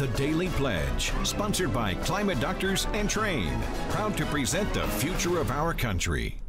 The Daily Pledge, sponsored by Climate Doctors and Train, proud to present the future of our country.